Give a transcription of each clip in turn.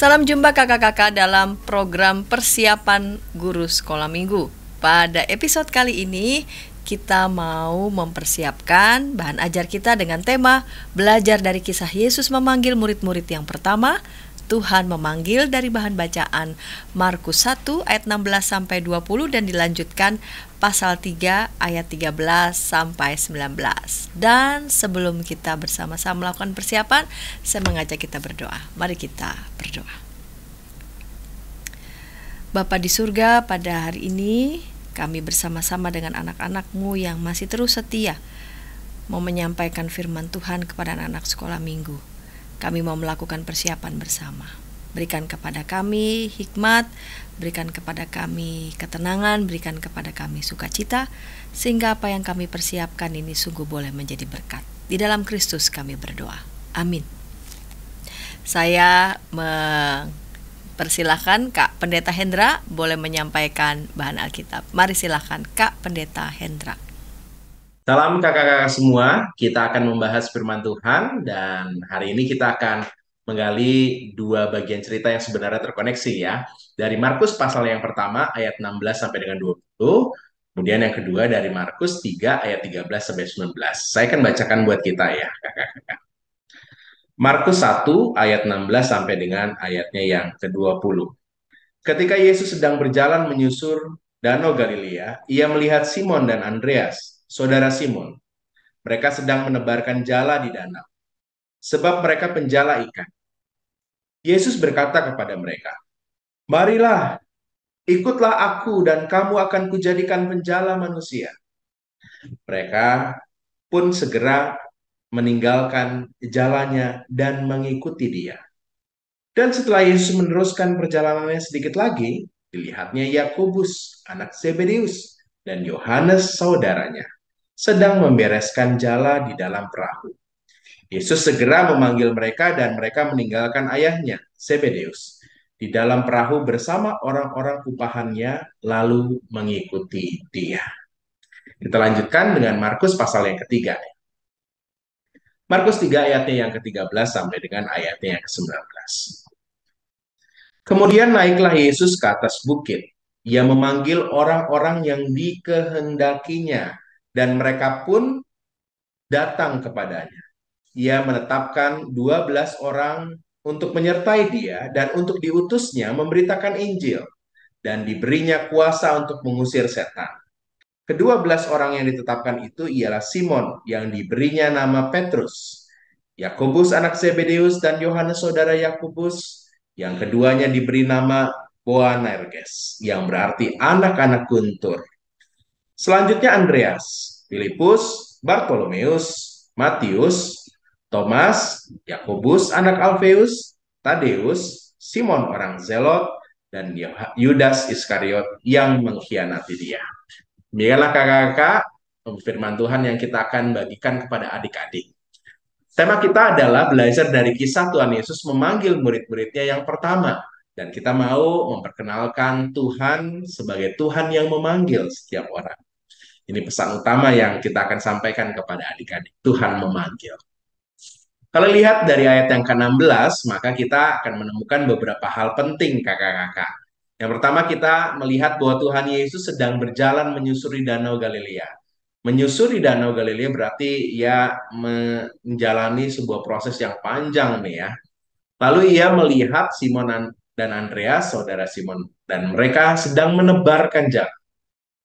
Salam jumpa kakak-kakak dalam program persiapan guru sekolah minggu. Pada episode kali ini kita mau mempersiapkan bahan ajar kita dengan tema belajar dari kisah Yesus memanggil murid-murid yang pertama Tuhan memanggil dari bahan bacaan Markus 1 ayat 16 sampai 20 dan dilanjutkan pasal 3 ayat 13 sampai 19. Dan sebelum kita bersama-sama melakukan persiapan, saya mengajak kita berdoa. Mari kita berdoa. Bapa di surga, pada hari ini kami bersama-sama dengan anak-anakmu yang masih terus setia mau menyampaikan firman Tuhan kepada anak-anak sekolah minggu. Kami mau melakukan persiapan bersama. Berikan kepada kami hikmat, berikan kepada kami ketenangan, berikan kepada kami sukacita, sehingga apa yang kami persiapkan ini sungguh boleh menjadi berkat. Di dalam Kristus kami berdoa. Amin. Saya mempersilahkan Kak Pendeta Hendra boleh menyampaikan bahan Alkitab. Mari silahkan Kak Pendeta Hendra. Salam kakak-kakak semua, kita akan membahas firman Tuhan dan hari ini kita akan menggali dua bagian cerita yang sebenarnya terkoneksi ya. Dari Markus pasal yang pertama ayat 16 sampai dengan 20, kemudian yang kedua dari Markus 3 ayat 13 sampai 19. Saya akan bacakan buat kita ya kakak-kakak. Markus 1 ayat 16 sampai dengan ayatnya yang ke-20. Ketika Yesus sedang berjalan menyusur Danau Galilea, ia melihat Simon dan Andreas saudara Simon. Mereka sedang menebarkan jala di danau, sebab mereka penjala ikan. Yesus berkata kepada mereka, Marilah, ikutlah aku dan kamu akan kujadikan penjala manusia. Mereka pun segera meninggalkan jalannya dan mengikuti dia. Dan setelah Yesus meneruskan perjalanannya sedikit lagi, dilihatnya Yakobus, anak Zebedeus, dan Yohanes saudaranya sedang membereskan jala di dalam perahu. Yesus segera memanggil mereka dan mereka meninggalkan ayahnya, Zebedeus, di dalam perahu bersama orang-orang upahannya lalu mengikuti dia. Kita lanjutkan dengan Markus pasal yang ketiga. Markus 3 ayatnya yang ke-13 sampai dengan ayatnya yang ke-19. Kemudian naiklah Yesus ke atas bukit. Ia memanggil orang-orang yang dikehendakinya dan mereka pun datang kepadanya. Ia menetapkan 12 orang untuk menyertai dia dan untuk diutusnya memberitakan Injil dan diberinya kuasa untuk mengusir setan. Kedua belas orang yang ditetapkan itu ialah Simon yang diberinya nama Petrus, Yakobus anak Zebedeus dan Yohanes saudara Yakobus, yang keduanya diberi nama Boanerges, yang berarti anak-anak guntur. Selanjutnya Andreas, Filipus, Bartolomeus, Matius, Thomas, Yakobus anak Alfeus, Tadeus, Simon orang Zelot, dan Yudas Iskariot yang mengkhianati dia. Biarlah kakak-kakak firman Tuhan yang kita akan bagikan kepada adik-adik. Tema kita adalah belajar dari kisah Tuhan Yesus memanggil murid-muridnya yang pertama. Dan kita mau memperkenalkan Tuhan sebagai Tuhan yang memanggil setiap orang. Ini pesan utama yang kita akan sampaikan kepada adik-adik. Tuhan memanggil. Kalau lihat dari ayat yang ke-16, maka kita akan menemukan beberapa hal penting kakak-kakak. Yang pertama kita melihat bahwa Tuhan Yesus sedang berjalan menyusuri Danau Galilea. Menyusuri Danau Galilea berarti ia menjalani sebuah proses yang panjang nih ya. Lalu ia melihat Simon dan Andreas, saudara Simon, dan mereka sedang menebarkan jalan.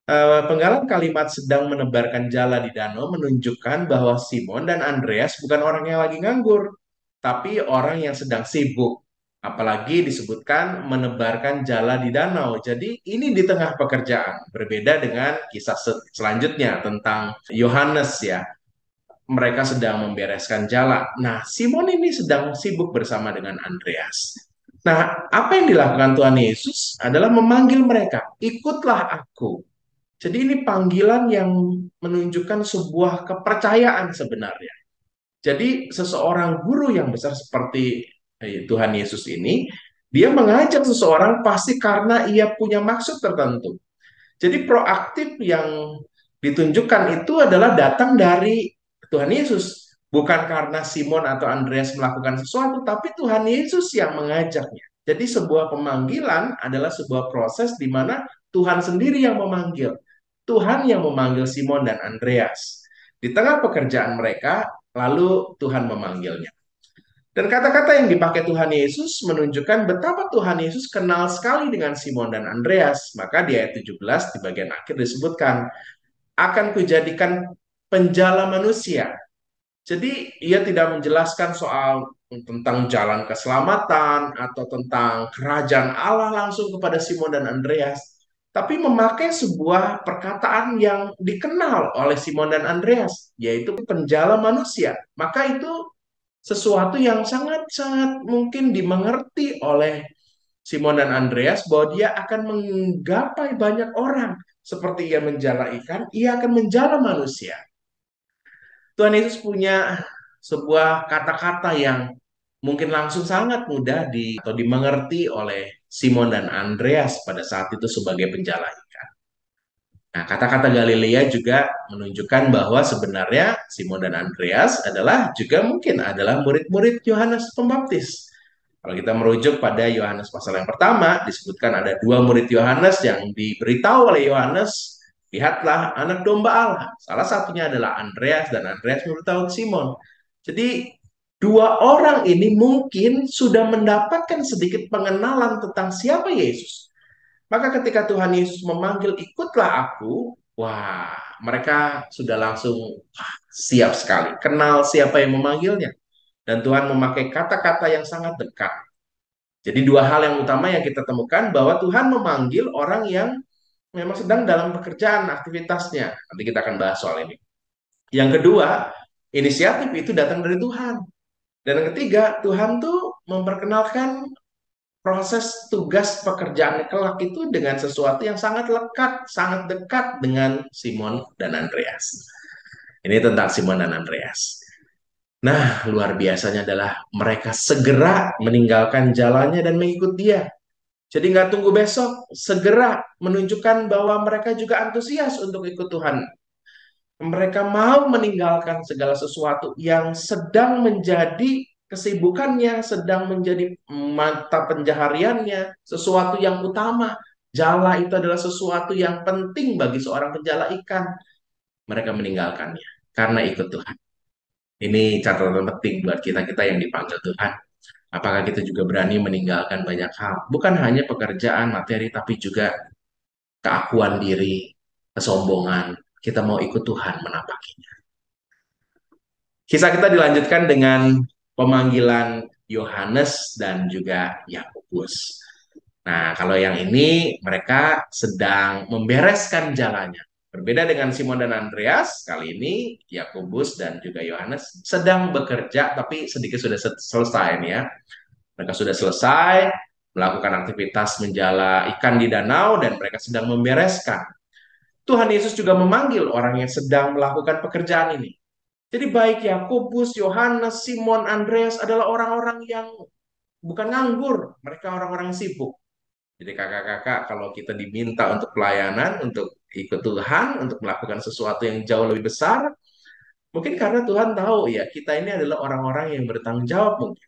Uh, penggalan kalimat sedang menebarkan jala di danau menunjukkan bahwa Simon dan Andreas bukan orang yang lagi nganggur, tapi orang yang sedang sibuk. Apalagi disebutkan menebarkan jala di danau. Jadi ini di tengah pekerjaan, berbeda dengan kisah selanjutnya tentang Yohanes ya. Mereka sedang membereskan jala. Nah, Simon ini sedang sibuk bersama dengan Andreas. Nah, apa yang dilakukan Tuhan Yesus adalah memanggil mereka, "Ikutlah aku." Jadi ini panggilan yang menunjukkan sebuah kepercayaan sebenarnya. Jadi seseorang guru yang besar seperti eh, Tuhan Yesus ini, dia mengajak seseorang pasti karena ia punya maksud tertentu. Jadi proaktif yang ditunjukkan itu adalah datang dari Tuhan Yesus, Bukan karena Simon atau Andreas melakukan sesuatu, tapi Tuhan Yesus yang mengajaknya. Jadi sebuah pemanggilan adalah sebuah proses di mana Tuhan sendiri yang memanggil. Tuhan yang memanggil Simon dan Andreas. Di tengah pekerjaan mereka, lalu Tuhan memanggilnya. Dan kata-kata yang dipakai Tuhan Yesus menunjukkan betapa Tuhan Yesus kenal sekali dengan Simon dan Andreas. Maka di ayat 17 di bagian akhir disebutkan, akan kujadikan penjala manusia. Jadi ia tidak menjelaskan soal tentang jalan keselamatan atau tentang kerajaan Allah langsung kepada Simon dan Andreas, tapi memakai sebuah perkataan yang dikenal oleh Simon dan Andreas, yaitu penjala manusia. Maka itu sesuatu yang sangat-sangat mungkin dimengerti oleh Simon dan Andreas bahwa dia akan menggapai banyak orang. Seperti ia menjala ikan, ia akan menjala manusia. Tuhan Yesus punya sebuah kata-kata yang mungkin langsung sangat mudah di atau dimengerti oleh Simon dan Andreas pada saat itu sebagai penjala ikan. Nah, kata-kata Galilea juga menunjukkan bahwa sebenarnya Simon dan Andreas adalah juga mungkin adalah murid-murid Yohanes Pembaptis. Kalau kita merujuk pada Yohanes pasal yang pertama, disebutkan ada dua murid Yohanes yang diberitahu oleh Yohanes, lihatlah anak domba Allah. Salah satunya adalah Andreas dan Andreas memberitahu Simon. Jadi dua orang ini mungkin sudah mendapatkan sedikit pengenalan tentang siapa Yesus. Maka ketika Tuhan Yesus memanggil ikutlah aku, wah mereka sudah langsung siap sekali, kenal siapa yang memanggilnya. Dan Tuhan memakai kata-kata yang sangat dekat. Jadi dua hal yang utama yang kita temukan bahwa Tuhan memanggil orang yang memang sedang dalam pekerjaan aktivitasnya. Nanti kita akan bahas soal ini. Yang kedua, inisiatif itu datang dari Tuhan. Dan yang ketiga, Tuhan tuh memperkenalkan proses tugas pekerjaan kelak itu dengan sesuatu yang sangat lekat, sangat dekat dengan Simon dan Andreas. Ini tentang Simon dan Andreas. Nah, luar biasanya adalah mereka segera meninggalkan jalannya dan mengikut dia. Jadi nggak tunggu besok, segera menunjukkan bahwa mereka juga antusias untuk ikut Tuhan. Mereka mau meninggalkan segala sesuatu yang sedang menjadi kesibukannya sedang menjadi mata pencahariannya, sesuatu yang utama. Jala itu adalah sesuatu yang penting bagi seorang penjala ikan. Mereka meninggalkannya karena ikut Tuhan. Ini catatan penting buat kita-kita yang dipanggil Tuhan. Apakah kita juga berani meninggalkan banyak hal? Bukan hanya pekerjaan, materi, tapi juga keakuan diri, kesombongan. Kita mau ikut Tuhan menampakinya. Kisah kita dilanjutkan dengan pemanggilan Yohanes dan juga Yakobus. Nah, kalau yang ini mereka sedang membereskan jalannya. Berbeda dengan Simon dan Andreas, kali ini Yakobus dan juga Yohanes sedang bekerja, tapi sedikit sudah selesai nih ya. Mereka sudah selesai melakukan aktivitas menjala ikan di danau dan mereka sedang membereskan. Tuhan Yesus juga memanggil orang yang sedang melakukan pekerjaan ini. Jadi baik Yakobus, Yohanes, Simon, Andreas adalah orang-orang yang bukan nganggur, mereka orang-orang sibuk. Jadi kakak-kakak kalau kita diminta untuk pelayanan, untuk ikut Tuhan, untuk melakukan sesuatu yang jauh lebih besar, mungkin karena Tuhan tahu ya kita ini adalah orang-orang yang bertanggung jawab mungkin.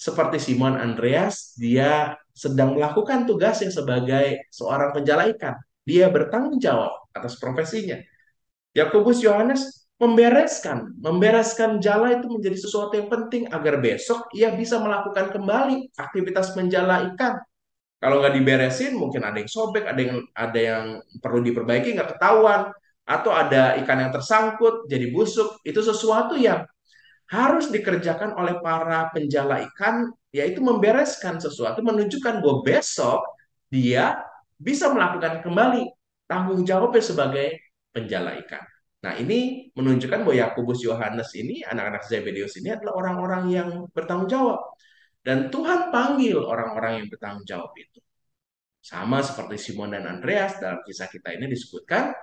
Seperti Simon Andreas, dia sedang melakukan tugasnya sebagai seorang penjala ikan. Dia bertanggung jawab atas profesinya. Yakobus Yohanes membereskan. Membereskan jala itu menjadi sesuatu yang penting agar besok ia bisa melakukan kembali aktivitas menjala ikan. Kalau nggak diberesin, mungkin ada yang sobek, ada yang ada yang perlu diperbaiki, nggak ketahuan, atau ada ikan yang tersangkut, jadi busuk. Itu sesuatu yang harus dikerjakan oleh para penjala ikan, yaitu membereskan sesuatu, menunjukkan bahwa besok dia bisa melakukan kembali tanggung jawabnya sebagai penjala ikan. Nah, ini menunjukkan bahwa Yakobus Yohanes ini, anak-anak Zebedeus ini adalah orang-orang yang bertanggung jawab. Dan Tuhan panggil orang-orang yang bertanggung jawab itu. Sama seperti Simon dan Andreas dalam kisah kita ini disebutkan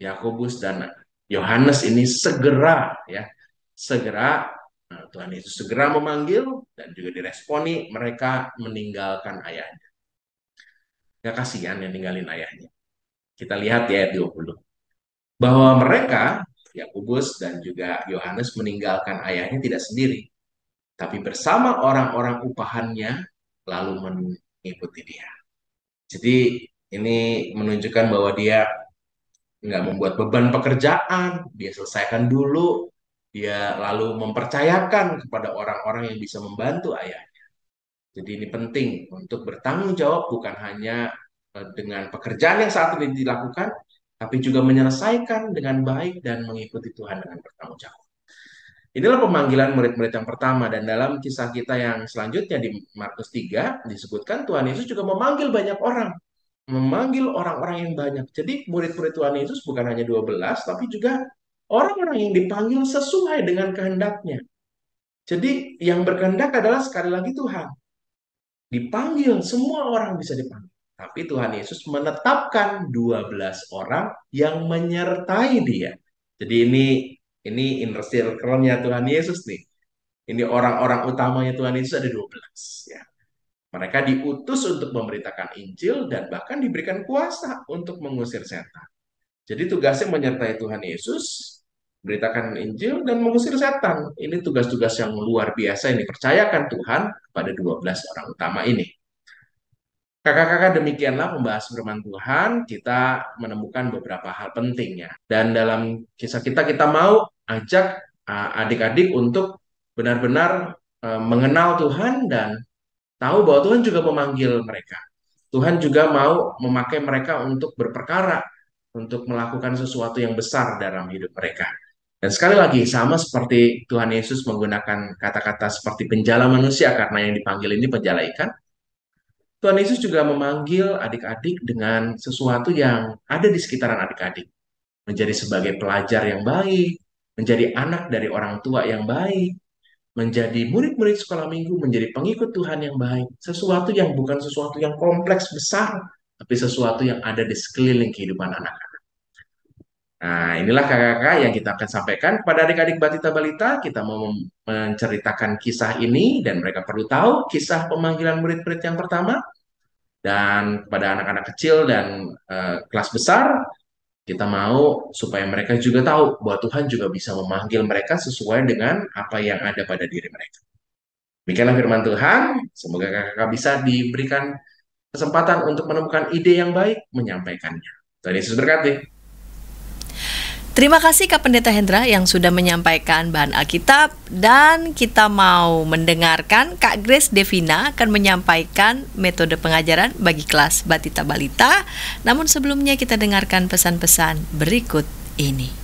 Yakobus dan Yohanes ini segera ya, segera nah, Tuhan Yesus segera memanggil dan juga diresponi mereka meninggalkan ayahnya. Gak kasihan yang ninggalin ayahnya. Kita lihat ya ayat 20 bahwa mereka Yakobus dan juga Yohanes meninggalkan ayahnya tidak sendiri, tapi bersama orang-orang upahannya lalu mengikuti dia. Jadi ini menunjukkan bahwa dia nggak membuat beban pekerjaan, dia selesaikan dulu, dia lalu mempercayakan kepada orang-orang yang bisa membantu ayahnya. Jadi ini penting untuk bertanggung jawab bukan hanya dengan pekerjaan yang saat ini dilakukan, tapi juga menyelesaikan dengan baik dan mengikuti Tuhan dengan bertanggung jawab. Inilah pemanggilan murid-murid yang pertama dan dalam kisah kita yang selanjutnya di Markus 3 disebutkan Tuhan Yesus juga memanggil banyak orang memanggil orang-orang yang banyak. Jadi murid-murid Tuhan Yesus bukan hanya 12, tapi juga orang-orang yang dipanggil sesuai dengan kehendaknya. Jadi yang berkehendak adalah sekali lagi Tuhan. Dipanggil, semua orang bisa dipanggil. Tapi Tuhan Yesus menetapkan 12 orang yang menyertai dia. Jadi ini ini inner circle-nya Tuhan Yesus nih. Ini orang-orang utamanya Tuhan Yesus ada 12 ya. Mereka diutus untuk memberitakan Injil dan bahkan diberikan kuasa untuk mengusir setan. Jadi tugasnya menyertai Tuhan Yesus, beritakan Injil dan mengusir setan. Ini tugas-tugas yang luar biasa yang dipercayakan Tuhan kepada 12 orang utama ini. Kakak-kakak demikianlah pembahas firman Tuhan, kita menemukan beberapa hal pentingnya. Dan dalam kisah kita, kita mau ajak uh, adik-adik untuk benar-benar uh, mengenal Tuhan dan tahu bahwa Tuhan juga memanggil mereka. Tuhan juga mau memakai mereka untuk berperkara, untuk melakukan sesuatu yang besar dalam hidup mereka. Dan sekali lagi, sama seperti Tuhan Yesus menggunakan kata-kata seperti penjala manusia karena yang dipanggil ini penjala ikan, Tuhan Yesus juga memanggil adik-adik dengan sesuatu yang ada di sekitaran adik-adik. Menjadi sebagai pelajar yang baik, menjadi anak dari orang tua yang baik, menjadi murid-murid sekolah minggu, menjadi pengikut Tuhan yang baik, sesuatu yang bukan sesuatu yang kompleks besar, tapi sesuatu yang ada di sekeliling kehidupan anak-anak. Nah, inilah kakak-kakak yang kita akan sampaikan kepada adik-adik Batita Balita. Kita mau menceritakan kisah ini dan mereka perlu tahu kisah pemanggilan murid-murid yang pertama. Dan kepada anak-anak kecil dan uh, kelas besar, kita mau supaya mereka juga tahu bahwa Tuhan juga bisa memanggil mereka sesuai dengan apa yang ada pada diri mereka. Demikianlah firman Tuhan. Semoga kakak-kakak bisa diberikan kesempatan untuk menemukan ide yang baik menyampaikannya. Tuhan Yesus berkati. Terima kasih Kak Pendeta Hendra yang sudah menyampaikan bahan Alkitab dan kita mau mendengarkan Kak Grace Devina akan menyampaikan metode pengajaran bagi kelas Batita Balita. Namun sebelumnya kita dengarkan pesan-pesan berikut ini.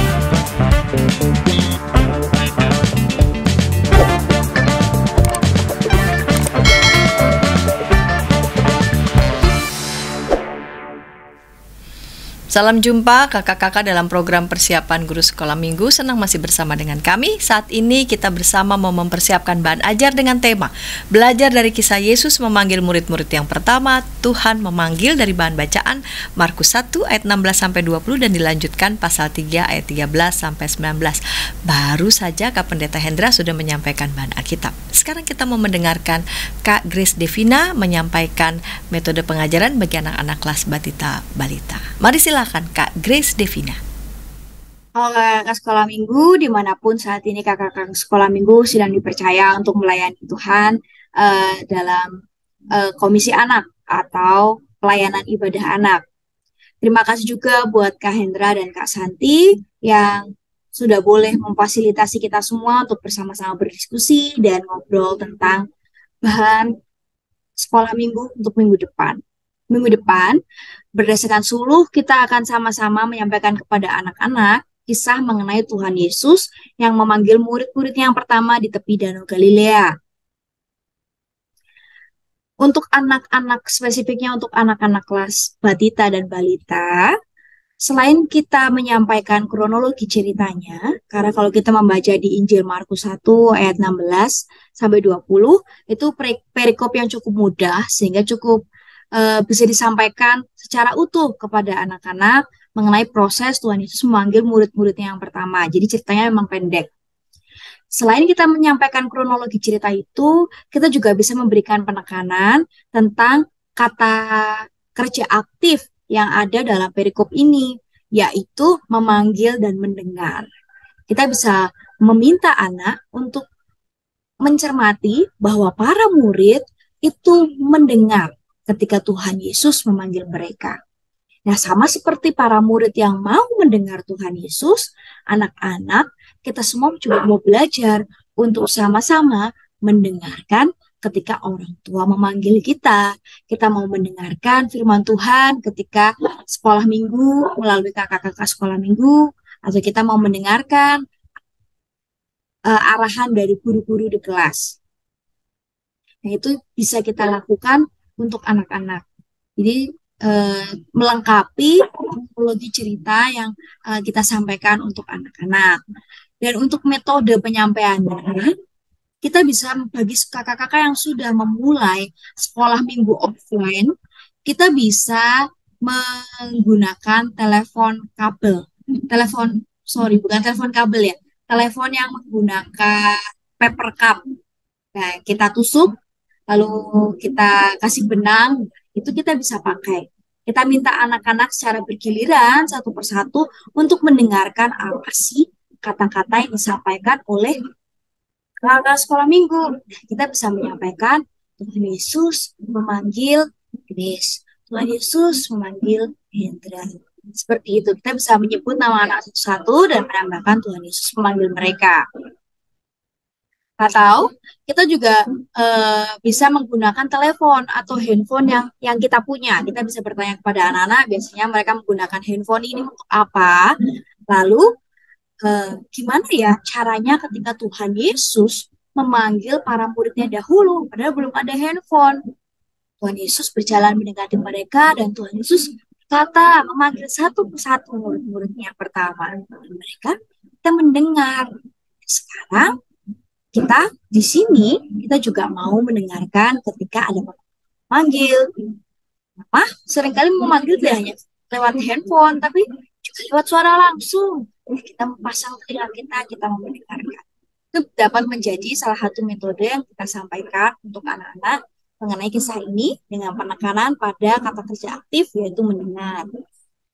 Salam jumpa kakak-kakak dalam program persiapan guru sekolah minggu. Senang masih bersama dengan kami. Saat ini kita bersama mau mempersiapkan bahan ajar dengan tema Belajar dari kisah Yesus memanggil murid-murid yang pertama, Tuhan memanggil dari bahan bacaan Markus 1 ayat 16 sampai 20 dan dilanjutkan pasal 3 ayat 13 sampai 19. Baru saja Kak Pendeta Hendra sudah menyampaikan bahan Alkitab. Sekarang kita mau mendengarkan Kak Grace Devina menyampaikan metode pengajaran bagi anak-anak kelas Batita Balita. Mari silakan silakan Kak Grace Devina. Halo kakak sekolah minggu, di mana pun saat ini kakak-kakak sekolah minggu sedang dipercaya untuk melayani Tuhan uh, dalam uh, komisi anak atau pelayanan ibadah anak. Terima kasih juga buat Kak Hendra dan Kak Santi yang sudah boleh memfasilitasi kita semua untuk bersama-sama berdiskusi dan ngobrol tentang bahan sekolah minggu untuk minggu depan minggu depan, berdasarkan suluh, kita akan sama-sama menyampaikan kepada anak-anak kisah mengenai Tuhan Yesus yang memanggil murid-muridnya yang pertama di tepi Danau Galilea. Untuk anak-anak, spesifiknya untuk anak-anak kelas batita dan balita, selain kita menyampaikan kronologi ceritanya, karena kalau kita membaca di Injil Markus 1 ayat 16 sampai 20, itu perikop yang cukup mudah sehingga cukup uh, bisa disampaikan secara utuh kepada anak-anak mengenai proses Tuhan Yesus memanggil murid-muridnya yang pertama. Jadi ceritanya memang pendek. Selain kita menyampaikan kronologi cerita itu, kita juga bisa memberikan penekanan tentang kata kerja aktif yang ada dalam perikop ini, yaitu memanggil dan mendengar. Kita bisa meminta anak untuk mencermati bahwa para murid itu mendengar ketika Tuhan Yesus memanggil mereka. Nah, sama seperti para murid yang mau mendengar Tuhan Yesus, anak-anak, kita semua juga mau belajar untuk sama-sama mendengarkan ketika orang tua memanggil kita. Kita mau mendengarkan firman Tuhan ketika sekolah minggu melalui kakak-kakak sekolah minggu, atau kita mau mendengarkan uh, arahan dari guru-guru di kelas. Nah, itu bisa kita lakukan untuk anak-anak. Jadi eh, melengkapi kronologi cerita yang eh, kita sampaikan untuk anak-anak. Dan untuk metode penyampaiannya, kita bisa bagi kakak-kakak yang sudah memulai sekolah minggu offline, kita bisa menggunakan telepon kabel. Telepon, sorry, bukan telepon kabel ya. Telepon yang menggunakan paper cup. Nah, kita tusuk lalu kita kasih benang, itu kita bisa pakai. Kita minta anak-anak secara bergiliran satu persatu untuk mendengarkan apa sih kata-kata yang disampaikan oleh kakak sekolah minggu. Kita bisa menyampaikan Tuhan Yesus memanggil Grace. Tuhan Yesus memanggil Hendra. Seperti itu. Kita bisa menyebut nama anak satu-satu dan menambahkan Tuhan Yesus memanggil mereka. Atau kita juga uh, bisa menggunakan telepon atau handphone yang yang kita punya. Kita bisa bertanya kepada anak-anak, biasanya mereka menggunakan handphone ini untuk apa? Lalu uh, gimana ya caranya ketika Tuhan Yesus memanggil para muridnya dahulu, padahal belum ada handphone. Tuhan Yesus berjalan mendekati mereka dan Tuhan Yesus kata memanggil satu persatu murid-muridnya pertama. Mereka kita mendengar. Sekarang kita di sini kita juga mau mendengarkan ketika ada memanggil. Apa? Seringkali memanggil tidak hanya lewat handphone, tapi juga lewat suara langsung. Kita memasang telinga kita, kita mau mendengarkan. Itu dapat menjadi salah satu metode yang kita sampaikan untuk anak-anak mengenai kisah ini dengan penekanan pada kata kerja aktif yaitu mendengar.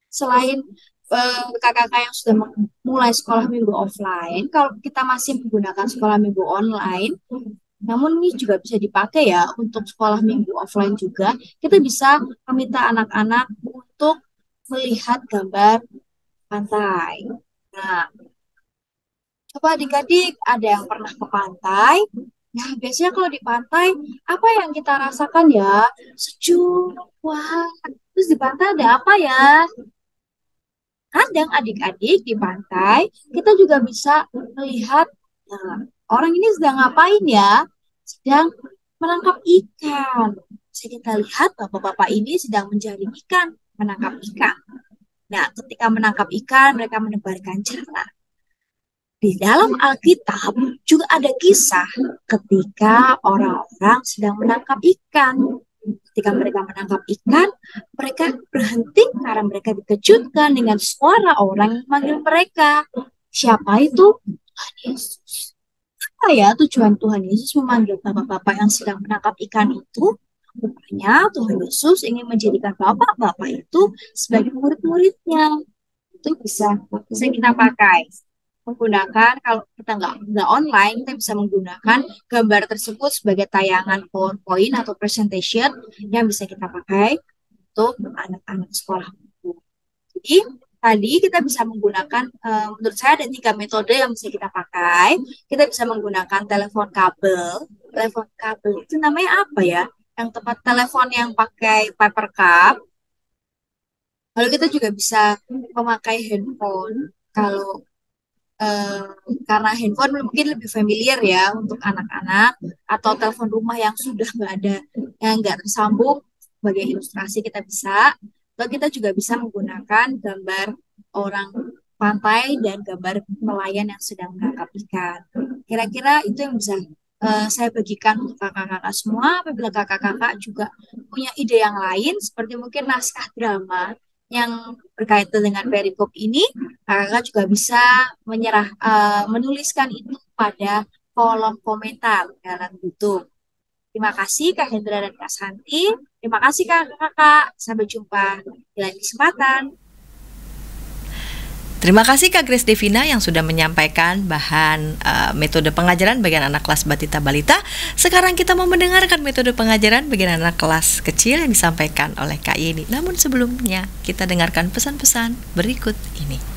Selain Kakak-kakak yang sudah mulai sekolah minggu offline, kalau kita masih menggunakan sekolah minggu online, namun ini juga bisa dipakai ya untuk sekolah minggu offline juga. Kita bisa meminta anak-anak untuk melihat gambar pantai. Nah, coba adik-adik ada yang pernah ke pantai? Nah, biasanya kalau di pantai, apa yang kita rasakan ya? Sejuk, wah. Terus di pantai ada apa ya? Kadang adik-adik di pantai kita juga bisa melihat nah, orang ini sedang ngapain ya sedang menangkap ikan bisa kita lihat bapak-bapak ini sedang menjaring ikan menangkap ikan Nah, ketika menangkap ikan, mereka menebarkan cerita. Di dalam Alkitab juga ada kisah ketika orang-orang sedang menangkap ikan. Ketika mereka menangkap ikan, mereka berhenti karena mereka dikejutkan dengan suara orang yang memanggil mereka. Siapa itu? Tuhan Yesus. Apa ya tujuan Tuhan Yesus memanggil bapak-bapak yang sedang menangkap ikan itu? Rupanya Tuhan Yesus ingin menjadikan bapak-bapak itu sebagai murid-muridnya. Itu bisa bisa kita pakai menggunakan kalau kita nggak nggak online kita bisa menggunakan gambar tersebut sebagai tayangan PowerPoint atau presentation yang bisa kita pakai untuk anak-anak sekolah. Jadi tadi kita bisa menggunakan uh, menurut saya ada tiga metode yang bisa kita pakai. Kita bisa menggunakan telepon kabel. Telepon kabel itu namanya apa ya? Yang tempat telepon yang pakai paper cup. Lalu kita juga bisa memakai handphone. Kalau karena handphone mungkin lebih familiar ya untuk anak-anak atau telepon rumah yang sudah nggak ada yang nggak tersambung sebagai ilustrasi kita bisa atau kita juga bisa menggunakan gambar orang pantai dan gambar nelayan yang sedang menangkap ikan. Kira-kira itu yang bisa uh, saya bagikan untuk kakak-kakak semua. Apabila kakak-kakak juga punya ide yang lain, seperti mungkin naskah drama yang berkaitan dengan perikop ini, kakak juga bisa menyerah uh, menuliskan itu pada kolom komentar dalam YouTube. Terima kasih Kak Hendra dan Kak Santi. Terima kasih kakak-kakak. Sampai jumpa di lain kesempatan. Terima kasih Kak Grace Devina yang sudah menyampaikan bahan uh, metode pengajaran bagi anak kelas Batita Balita. Sekarang kita mau mendengarkan metode pengajaran bagi anak kelas kecil yang disampaikan oleh Kak Yeni. Namun sebelumnya kita dengarkan pesan-pesan berikut ini.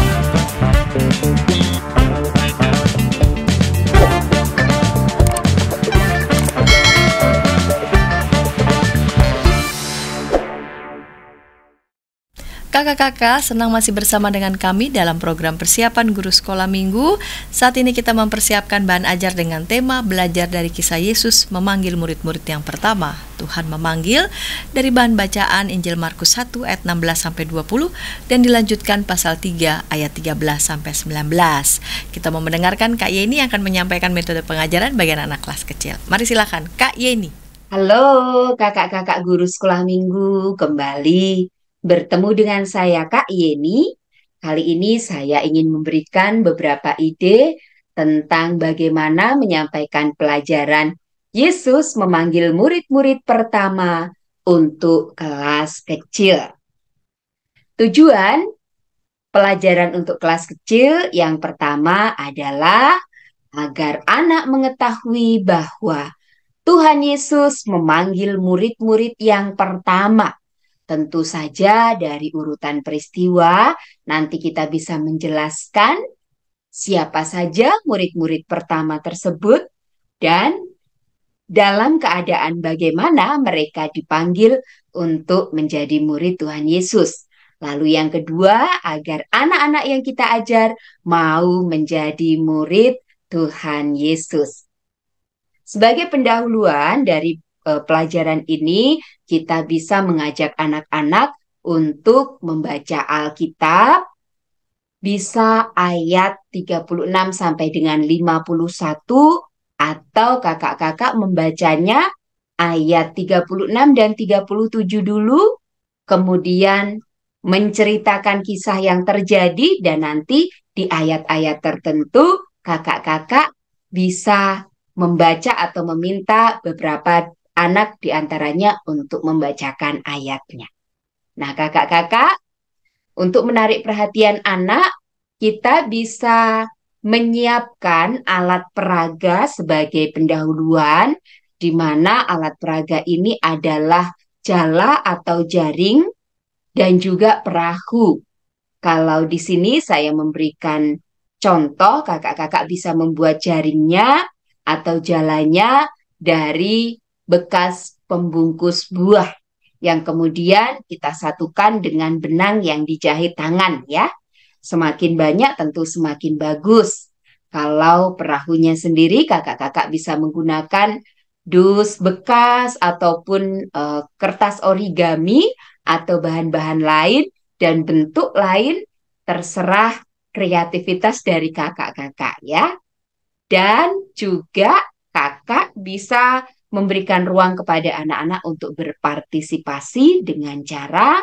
Kakak-kakak, senang masih bersama dengan kami dalam program persiapan guru sekolah minggu. Saat ini kita mempersiapkan bahan ajar dengan tema belajar dari kisah Yesus memanggil murid-murid yang pertama. Tuhan memanggil dari bahan bacaan Injil Markus 1 ayat 16 sampai 20 dan dilanjutkan pasal 3 ayat 13 sampai 19. Kita mau mendengarkan Kak Yeni yang akan menyampaikan metode pengajaran bagian anak kelas kecil. Mari silakan Kak Yeni. Halo kakak-kakak guru sekolah minggu kembali bertemu dengan saya Kak Yeni. Kali ini saya ingin memberikan beberapa ide tentang bagaimana menyampaikan pelajaran Yesus memanggil murid-murid pertama untuk kelas kecil. Tujuan pelajaran untuk kelas kecil yang pertama adalah agar anak mengetahui bahwa Tuhan Yesus memanggil murid-murid yang pertama Tentu saja dari urutan peristiwa nanti kita bisa menjelaskan siapa saja murid-murid pertama tersebut dan dalam keadaan bagaimana mereka dipanggil untuk menjadi murid Tuhan Yesus. Lalu yang kedua, agar anak-anak yang kita ajar mau menjadi murid Tuhan Yesus. Sebagai pendahuluan dari uh, pelajaran ini, kita bisa mengajak anak-anak untuk membaca Alkitab bisa ayat 36 sampai dengan 51 atau kakak-kakak membacanya ayat 36 dan 37 dulu kemudian menceritakan kisah yang terjadi dan nanti di ayat-ayat tertentu kakak-kakak bisa membaca atau meminta beberapa anak di antaranya untuk membacakan ayatnya. Nah kakak-kakak untuk menarik perhatian anak kita bisa menyiapkan alat peraga sebagai pendahuluan di mana alat peraga ini adalah jala atau jaring dan juga perahu. Kalau di sini saya memberikan contoh, kakak-kakak bisa membuat jaringnya atau jalannya dari bekas pembungkus buah yang kemudian kita satukan dengan benang yang dijahit tangan ya. Semakin banyak tentu semakin bagus. Kalau perahunya sendiri kakak-kakak bisa menggunakan dus bekas ataupun uh, kertas origami atau bahan-bahan lain dan bentuk lain terserah kreativitas dari kakak-kakak ya. Dan juga kakak bisa memberikan ruang kepada anak-anak untuk berpartisipasi dengan cara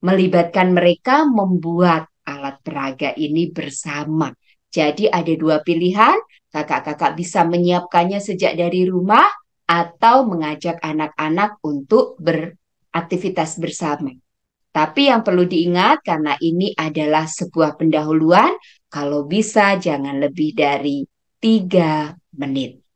melibatkan mereka membuat alat peraga ini bersama. Jadi ada dua pilihan, kakak-kakak bisa menyiapkannya sejak dari rumah atau mengajak anak-anak untuk beraktivitas bersama. Tapi yang perlu diingat karena ini adalah sebuah pendahuluan, kalau bisa jangan lebih dari tiga menit.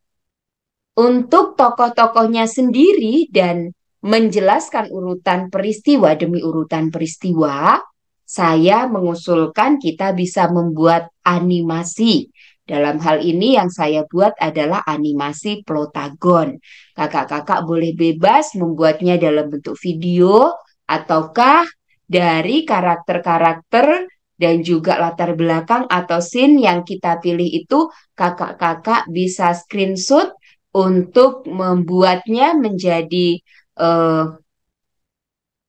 Untuk tokoh-tokohnya sendiri dan menjelaskan urutan peristiwa demi urutan peristiwa, saya mengusulkan kita bisa membuat animasi dalam hal ini yang saya buat adalah animasi plotagon. Kakak-kakak boleh bebas membuatnya dalam bentuk video ataukah dari karakter-karakter dan juga latar belakang atau scene yang kita pilih itu kakak-kakak bisa screenshot untuk membuatnya menjadi uh,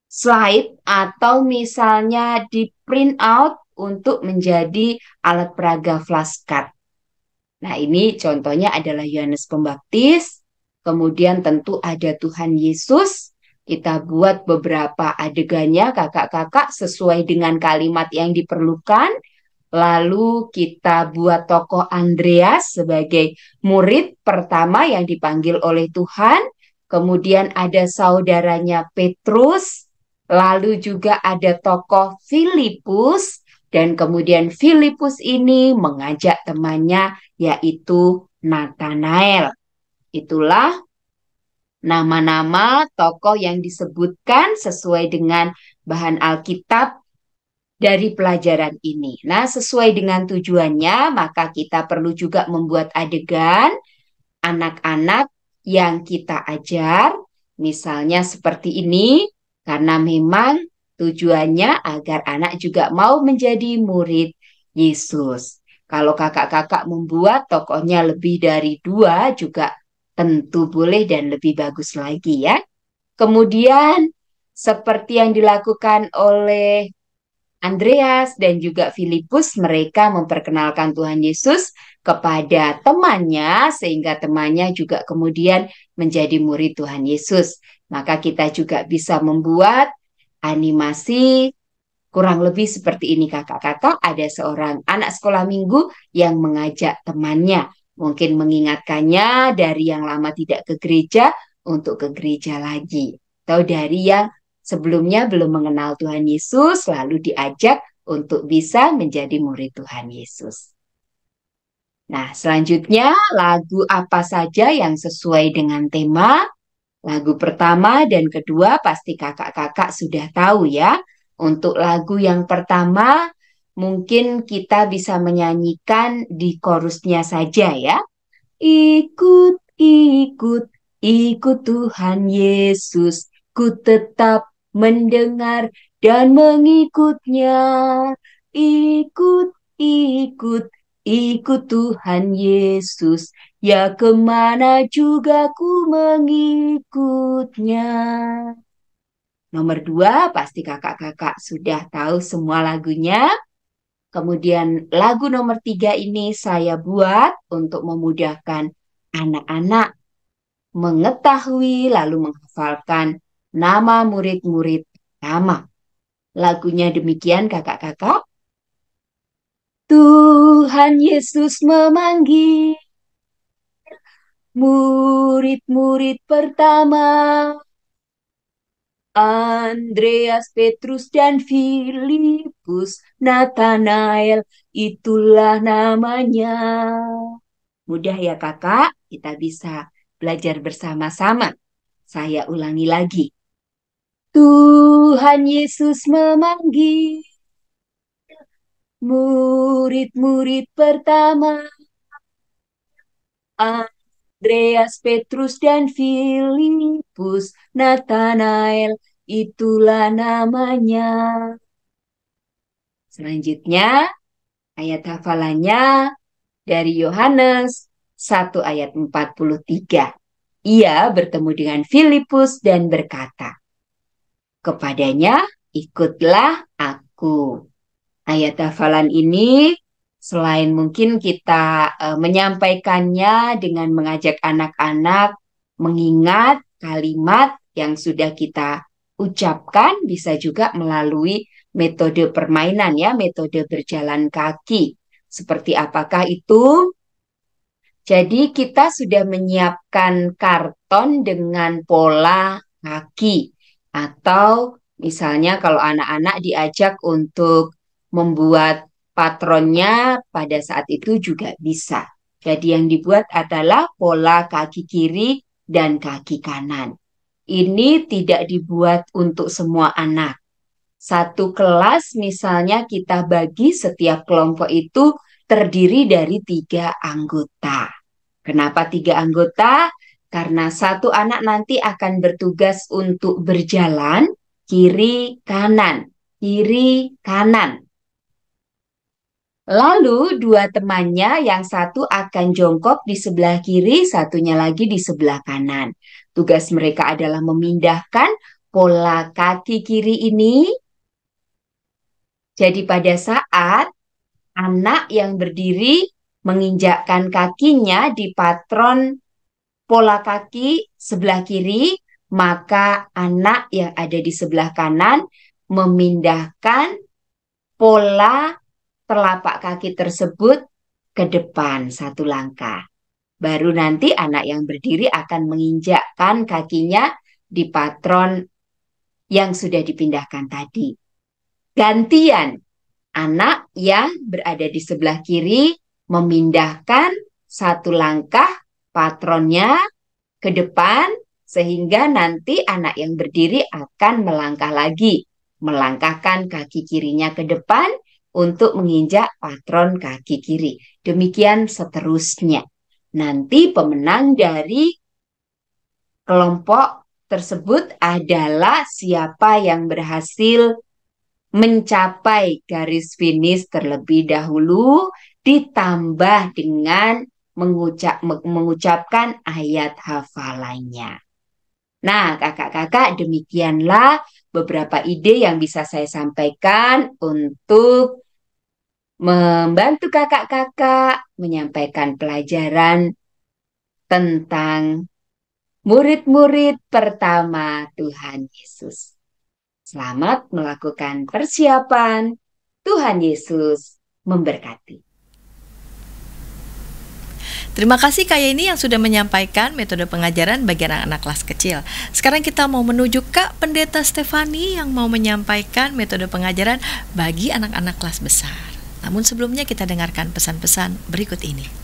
slide atau misalnya di print out untuk menjadi alat peraga flashcard. Nah, ini contohnya adalah Yohanes Pembaptis, kemudian tentu ada Tuhan Yesus. Kita buat beberapa adegannya kakak-kakak sesuai dengan kalimat yang diperlukan. Lalu kita buat tokoh Andreas sebagai murid pertama yang dipanggil oleh Tuhan. Kemudian ada saudaranya Petrus, lalu juga ada tokoh Filipus, dan kemudian Filipus ini mengajak temannya yaitu Nathanael. Itulah nama-nama tokoh yang disebutkan sesuai dengan bahan Alkitab dari pelajaran ini. Nah, sesuai dengan tujuannya, maka kita perlu juga membuat adegan anak-anak yang kita ajar, misalnya seperti ini, karena memang Tujuannya agar anak juga mau menjadi murid Yesus. Kalau kakak-kakak membuat tokohnya lebih dari dua juga tentu boleh dan lebih bagus lagi ya. Kemudian seperti yang dilakukan oleh Andreas dan juga Filipus mereka memperkenalkan Tuhan Yesus kepada temannya sehingga temannya juga kemudian menjadi murid Tuhan Yesus. Maka kita juga bisa membuat animasi kurang lebih seperti ini kakak-kakak ada seorang anak sekolah minggu yang mengajak temannya mungkin mengingatkannya dari yang lama tidak ke gereja untuk ke gereja lagi atau dari yang sebelumnya belum mengenal Tuhan Yesus lalu diajak untuk bisa menjadi murid Tuhan Yesus. Nah, selanjutnya lagu apa saja yang sesuai dengan tema Lagu pertama dan kedua pasti kakak-kakak sudah tahu ya. Untuk lagu yang pertama mungkin kita bisa menyanyikan di chorusnya saja ya. Ikut, ikut, ikut Tuhan Yesus. Ku tetap mendengar dan mengikutnya. Ikut, ikut, ikut Tuhan Yesus. Ya ke mana juga ku mengikutnya. Nomor dua, pasti kakak-kakak sudah tahu semua lagunya. Kemudian lagu nomor tiga ini saya buat untuk memudahkan anak-anak mengetahui lalu menghafalkan nama murid-murid pertama. Lagunya demikian kakak-kakak. Tuhan Yesus memanggil murid-murid pertama Andreas, Petrus, dan Filipus, Nathanael, itulah namanya. Mudah ya kakak, kita bisa belajar bersama-sama. Saya ulangi lagi. Tuhan Yesus memanggil murid-murid pertama Andreas, Petrus, dan Filipus, Nathanael, itulah namanya. Selanjutnya, ayat hafalannya dari Yohanes 1 ayat 43. Ia bertemu dengan Filipus dan berkata, Kepadanya, ikutlah aku. Ayat hafalan ini Selain mungkin kita uh, menyampaikannya dengan mengajak anak-anak mengingat kalimat yang sudah kita ucapkan, bisa juga melalui metode permainan ya, metode berjalan kaki. Seperti apakah itu? Jadi kita sudah menyiapkan karton dengan pola kaki atau misalnya kalau anak-anak diajak untuk membuat patronnya pada saat itu juga bisa. Jadi yang dibuat adalah pola kaki kiri dan kaki kanan. Ini tidak dibuat untuk semua anak. Satu kelas misalnya kita bagi setiap kelompok itu terdiri dari tiga anggota. Kenapa tiga anggota? Karena satu anak nanti akan bertugas untuk berjalan kiri kanan, kiri kanan. Lalu dua temannya yang satu akan jongkok di sebelah kiri, satunya lagi di sebelah kanan. Tugas mereka adalah memindahkan pola kaki kiri ini. Jadi pada saat anak yang berdiri menginjakkan kakinya di patron pola kaki sebelah kiri, maka anak yang ada di sebelah kanan memindahkan pola telapak kaki tersebut ke depan satu langkah. Baru nanti anak yang berdiri akan menginjakkan kakinya di patron yang sudah dipindahkan tadi. Gantian, anak yang berada di sebelah kiri memindahkan satu langkah patronnya ke depan sehingga nanti anak yang berdiri akan melangkah lagi, melangkahkan kaki kirinya ke depan untuk menginjak patron kaki kiri. Demikian seterusnya. Nanti pemenang dari kelompok tersebut adalah siapa yang berhasil mencapai garis finish terlebih dahulu ditambah dengan mengucap mengucapkan ayat hafalannya. Nah, kakak-kakak, demikianlah beberapa ide yang bisa saya sampaikan untuk membantu kakak-kakak menyampaikan pelajaran tentang murid-murid pertama Tuhan Yesus. Selamat melakukan persiapan. Tuhan Yesus memberkati. Terima kasih Kak Yeni yang sudah menyampaikan metode pengajaran bagi anak-anak kelas kecil. Sekarang kita mau menuju Kak Pendeta Stefani yang mau menyampaikan metode pengajaran bagi anak-anak kelas besar. Namun sebelumnya kita dengarkan pesan-pesan berikut ini.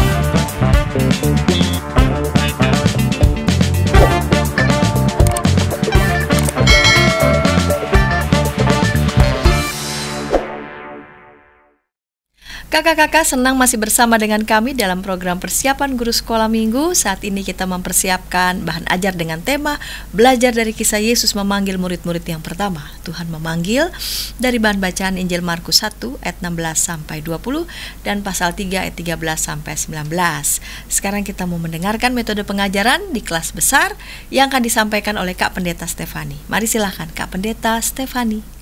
Kakak-kakak senang masih bersama dengan kami dalam program persiapan guru sekolah minggu. Saat ini kita mempersiapkan bahan ajar dengan tema belajar dari kisah Yesus memanggil murid-murid yang pertama. Tuhan memanggil dari bahan bacaan Injil Markus 1 ayat 16 sampai 20 dan pasal 3 ayat 13 sampai 19. Sekarang kita mau mendengarkan metode pengajaran di kelas besar yang akan disampaikan oleh Kak Pendeta Stefani. Mari silahkan Kak Pendeta Stefani.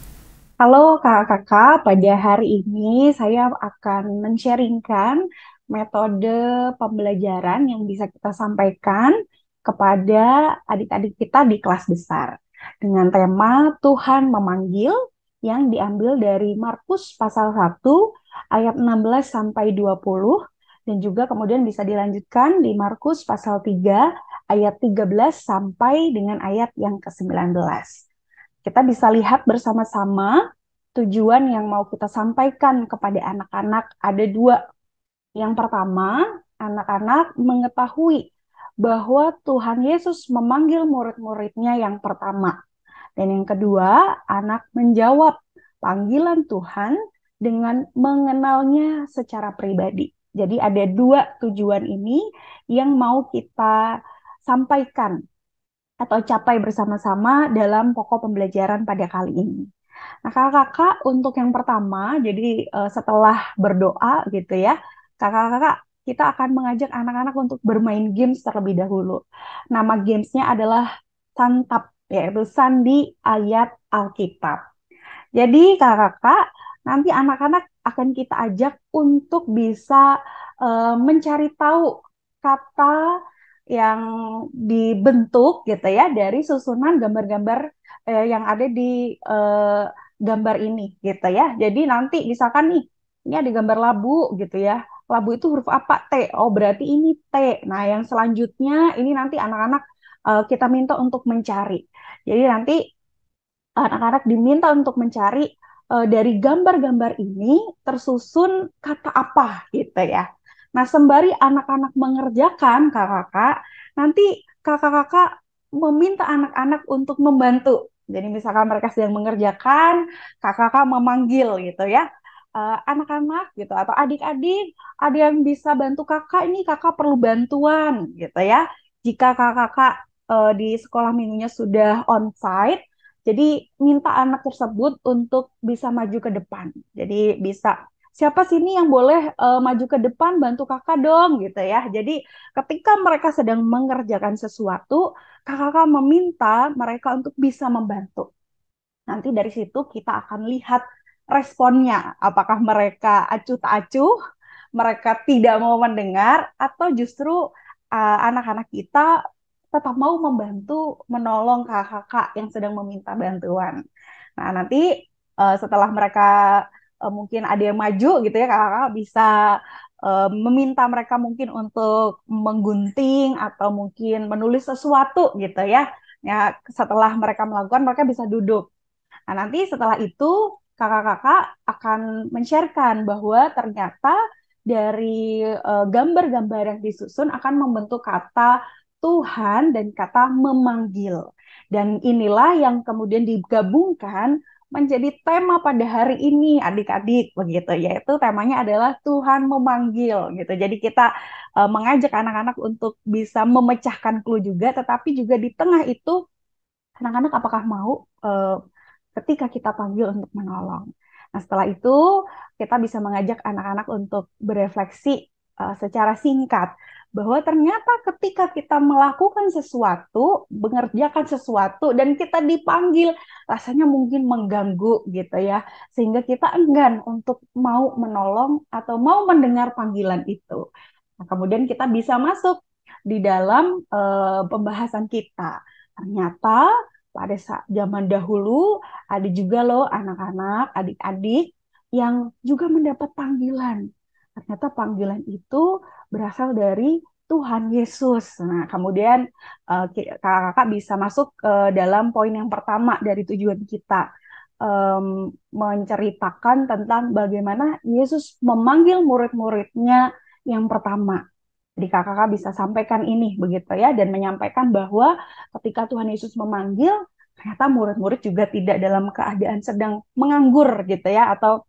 Halo kakak-kakak, pada hari ini saya akan men-sharingkan metode pembelajaran yang bisa kita sampaikan kepada adik-adik kita di kelas besar dengan tema Tuhan memanggil yang diambil dari Markus pasal 1 ayat 16 sampai 20 dan juga kemudian bisa dilanjutkan di Markus pasal 3 ayat 13 sampai dengan ayat yang ke-19 kita bisa lihat bersama-sama tujuan yang mau kita sampaikan kepada anak-anak ada dua. Yang pertama, anak-anak mengetahui bahwa Tuhan Yesus memanggil murid-muridnya yang pertama. Dan yang kedua, anak menjawab panggilan Tuhan dengan mengenalnya secara pribadi. Jadi ada dua tujuan ini yang mau kita sampaikan atau capai bersama-sama dalam pokok pembelajaran pada kali ini. Nah, kakak-kakak untuk yang pertama, jadi uh, setelah berdoa gitu ya, kakak-kakak kita akan mengajak anak-anak untuk bermain games terlebih dahulu. Nama gamesnya adalah Santap, yaitu Sandi Ayat Alkitab. Jadi kakak-kakak, nanti anak-anak akan kita ajak untuk bisa uh, mencari tahu kata yang dibentuk gitu ya dari susunan gambar-gambar eh, yang ada di eh, gambar ini gitu ya. Jadi nanti misalkan nih ini ada gambar labu gitu ya. Labu itu huruf apa? T. Oh berarti ini T. Nah yang selanjutnya ini nanti anak-anak eh, kita minta untuk mencari. Jadi nanti anak-anak diminta untuk mencari eh, dari gambar-gambar ini tersusun kata apa gitu ya. Nah, sembari anak-anak mengerjakan kakak-kakak, nanti kakak-kakak meminta anak-anak untuk membantu. Jadi misalkan mereka sedang mengerjakan, kakak-kakak memanggil gitu ya. Eh, anak-anak uh, gitu atau adik-adik ada yang bisa bantu kakak ini kakak perlu bantuan gitu ya jika kakak-kakak uh, di sekolah minggunya sudah on site jadi minta anak tersebut untuk bisa maju ke depan jadi bisa siapa sini yang boleh uh, maju ke depan bantu kakak dong gitu ya. Jadi ketika mereka sedang mengerjakan sesuatu, kakak-kakak meminta mereka untuk bisa membantu. Nanti dari situ kita akan lihat responnya, apakah mereka acuh tak acuh, mereka tidak mau mendengar, atau justru uh, anak-anak kita tetap mau membantu menolong kakak-kakak yang sedang meminta bantuan. Nah, nanti uh, setelah mereka uh, mungkin ada yang maju gitu ya kakak-kakak bisa uh, meminta mereka mungkin untuk menggunting atau mungkin menulis sesuatu gitu ya. Ya setelah mereka melakukan mereka bisa duduk. Nah nanti setelah itu kakak-kakak akan men-sharekan bahwa ternyata dari uh, gambar-gambar yang disusun akan membentuk kata Tuhan dan kata memanggil. Dan inilah yang kemudian digabungkan menjadi tema pada hari ini adik-adik begitu yaitu temanya adalah Tuhan memanggil gitu. Jadi kita uh, mengajak anak-anak untuk bisa memecahkan clue juga tetapi juga di tengah itu anak-anak apakah mau uh, ketika kita panggil untuk menolong. Nah, setelah itu kita bisa mengajak anak-anak untuk berefleksi uh, secara singkat bahwa ternyata ketika kita melakukan sesuatu, mengerjakan sesuatu dan kita dipanggil, rasanya mungkin mengganggu gitu ya. Sehingga kita enggan untuk mau menolong atau mau mendengar panggilan itu. Nah, kemudian kita bisa masuk di dalam uh, pembahasan kita. Ternyata pada saat zaman dahulu ada juga loh anak-anak, adik-adik yang juga mendapat panggilan. Ternyata panggilan itu berasal dari Tuhan Yesus. Nah, kemudian uh, kakak-kakak bisa masuk uh, dalam poin yang pertama dari tujuan kita um, menceritakan tentang bagaimana Yesus memanggil murid-muridnya yang pertama. Jadi kakak-kakak bisa sampaikan ini begitu ya dan menyampaikan bahwa ketika Tuhan Yesus memanggil ternyata murid-murid juga tidak dalam keadaan sedang menganggur gitu ya atau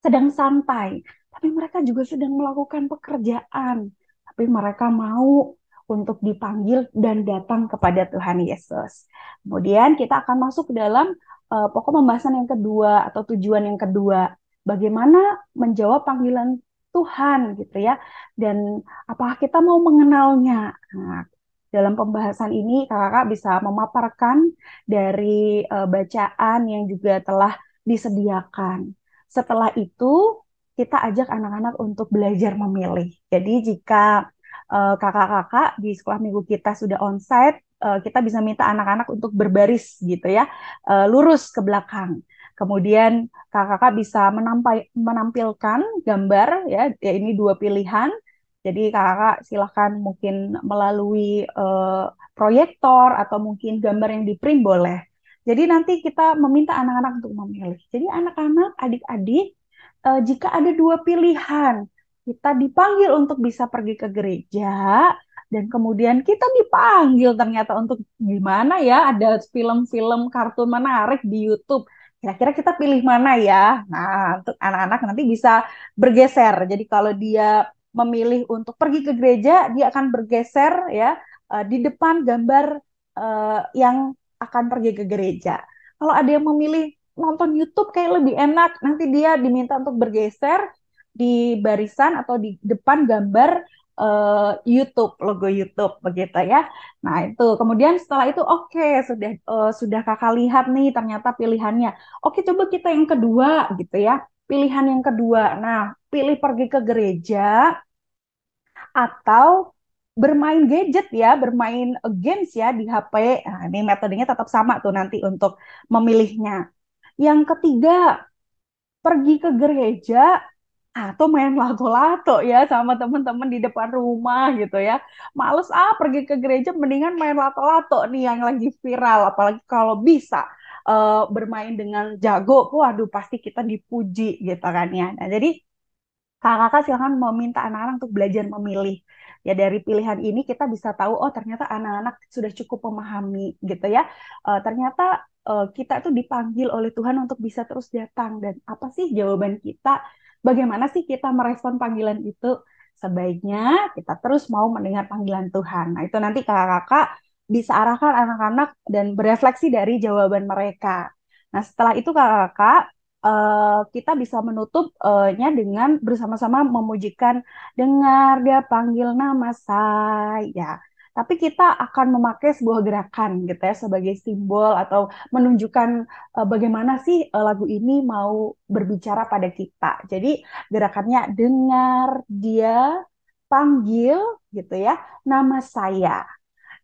sedang santai, tapi mereka juga sedang melakukan pekerjaan, tapi mereka mau untuk dipanggil dan datang kepada Tuhan Yesus. Kemudian kita akan masuk ke dalam uh, pokok pembahasan yang kedua atau tujuan yang kedua, bagaimana menjawab panggilan Tuhan gitu ya, dan apakah kita mau mengenalnya. Nah, dalam pembahasan ini kakak-kakak bisa memaparkan dari uh, bacaan yang juga telah disediakan. Setelah itu kita ajak anak-anak untuk belajar memilih. Jadi jika eh, kakak-kakak uh, di sekolah minggu kita sudah onsite, uh, kita bisa minta anak-anak untuk berbaris gitu ya, uh, lurus ke belakang. Kemudian kakak-kakak bisa menampai, menampilkan gambar ya, ya ini dua pilihan. Jadi kakak silahkan mungkin melalui uh, proyektor atau mungkin gambar yang di print boleh. Jadi nanti kita meminta anak-anak untuk memilih. Jadi anak-anak, adik-adik, uh, jika ada dua pilihan, kita dipanggil untuk bisa pergi ke gereja dan kemudian kita dipanggil ternyata untuk gimana ya ada film-film kartun menarik di YouTube. Kira-kira kita pilih mana ya? Nah untuk anak-anak nanti bisa bergeser. Jadi kalau dia memilih untuk pergi ke gereja dia akan bergeser ya uh, di depan gambar uh, yang akan pergi ke gereja. Kalau ada yang memilih nonton YouTube kayak lebih enak nanti dia diminta untuk bergeser di barisan atau di depan gambar uh, YouTube, logo YouTube begitu ya. Nah, itu. Kemudian setelah itu oke, okay, sudah uh, sudah Kakak lihat nih ternyata pilihannya. Oke, coba kita yang kedua gitu ya. Pilihan yang kedua. Nah, pilih pergi ke gereja atau bermain gadget ya, bermain games ya di HP. Nah, ini metodenya tetap sama tuh nanti untuk memilihnya. Yang ketiga, pergi ke gereja atau main lato-lato ya sama teman-teman di depan rumah gitu ya. Males ah pergi ke gereja mendingan main lato-lato nih yang lagi viral apalagi kalau bisa uh, bermain dengan jago. Waduh pasti kita dipuji gitu kan ya. Nah, jadi kakak-kakak silahkan meminta anak-anak untuk belajar memilih. Ya dari pilihan ini kita bisa tahu oh ternyata anak-anak sudah cukup memahami gitu ya. Uh, ternyata uh, kita tuh dipanggil oleh Tuhan untuk bisa terus datang dan apa sih jawaban kita bagaimana sih kita merespon panggilan itu? Sebaiknya kita terus mau mendengar panggilan Tuhan. Nah, itu nanti kakak-kakak bisa arahkan anak-anak dan berefleksi dari jawaban mereka. Nah, setelah itu kakak-kakak uh, kita bisa menutupnya dengan bersama-sama memujikan dengar dia panggil nama saya tapi kita akan memakai sebuah gerakan gitu ya sebagai simbol atau menunjukkan uh, bagaimana sih uh, lagu ini mau berbicara pada kita. Jadi gerakannya dengar dia panggil gitu ya nama saya.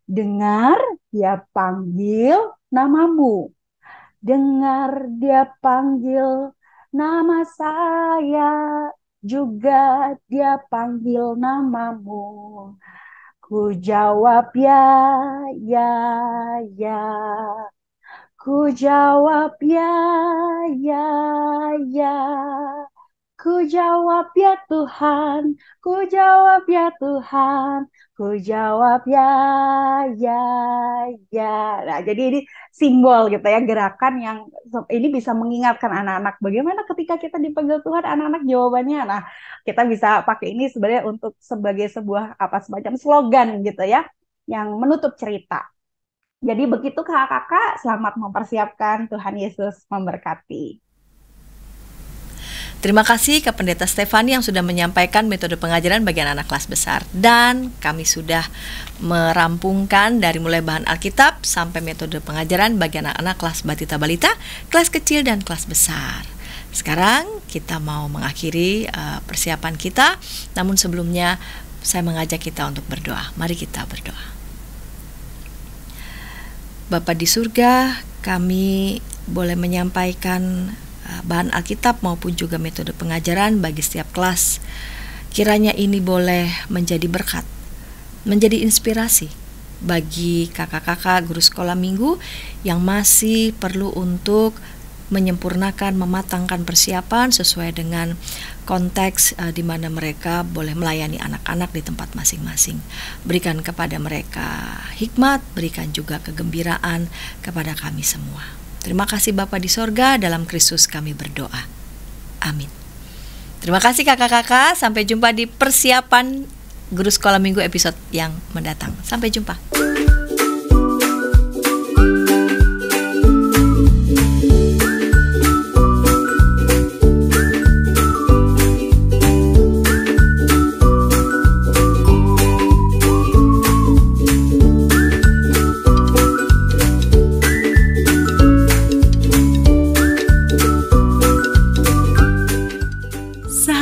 Dengar dia panggil namamu. Dengar dia panggil nama saya juga dia panggil namamu. Ku jawab ya, ya, ya. Ku jawab ya, ya, ya. Ku jawab ya Tuhan, ku jawab ya Tuhan, ku jawab ya, ya, ya. Nah, jadi ini simbol gitu ya, gerakan yang ini bisa mengingatkan anak-anak bagaimana ketika kita dipanggil Tuhan, anak-anak jawabannya. Nah, kita bisa pakai ini sebenarnya untuk sebagai sebuah apa semacam slogan gitu ya, yang menutup cerita. Jadi begitu kakak-kakak, selamat mempersiapkan Tuhan Yesus memberkati. Terima kasih ke Pendeta Stefani yang sudah menyampaikan metode pengajaran bagi anak kelas besar dan kami sudah merampungkan dari mulai bahan Alkitab sampai metode pengajaran bagi anak-anak kelas batita balita, kelas kecil dan kelas besar. Sekarang kita mau mengakhiri uh, persiapan kita, namun sebelumnya saya mengajak kita untuk berdoa. Mari kita berdoa. Bapa di surga, kami boleh menyampaikan bahan Alkitab maupun juga metode pengajaran bagi setiap kelas. Kiranya ini boleh menjadi berkat, menjadi inspirasi bagi kakak-kakak guru sekolah minggu yang masih perlu untuk menyempurnakan, mematangkan persiapan sesuai dengan konteks uh, di mana mereka boleh melayani anak-anak di tempat masing-masing. Berikan kepada mereka hikmat, berikan juga kegembiraan kepada kami semua. Terima kasih Bapa di sorga, dalam Kristus kami berdoa. Amin. Terima kasih kakak-kakak, sampai jumpa di persiapan Guru Sekolah Minggu episode yang mendatang. Sampai jumpa.